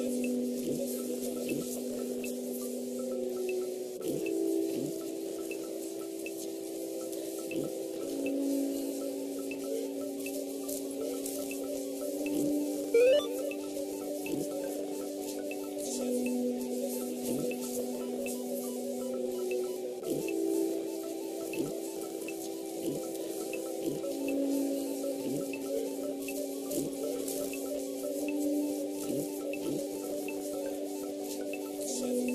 life. yourself.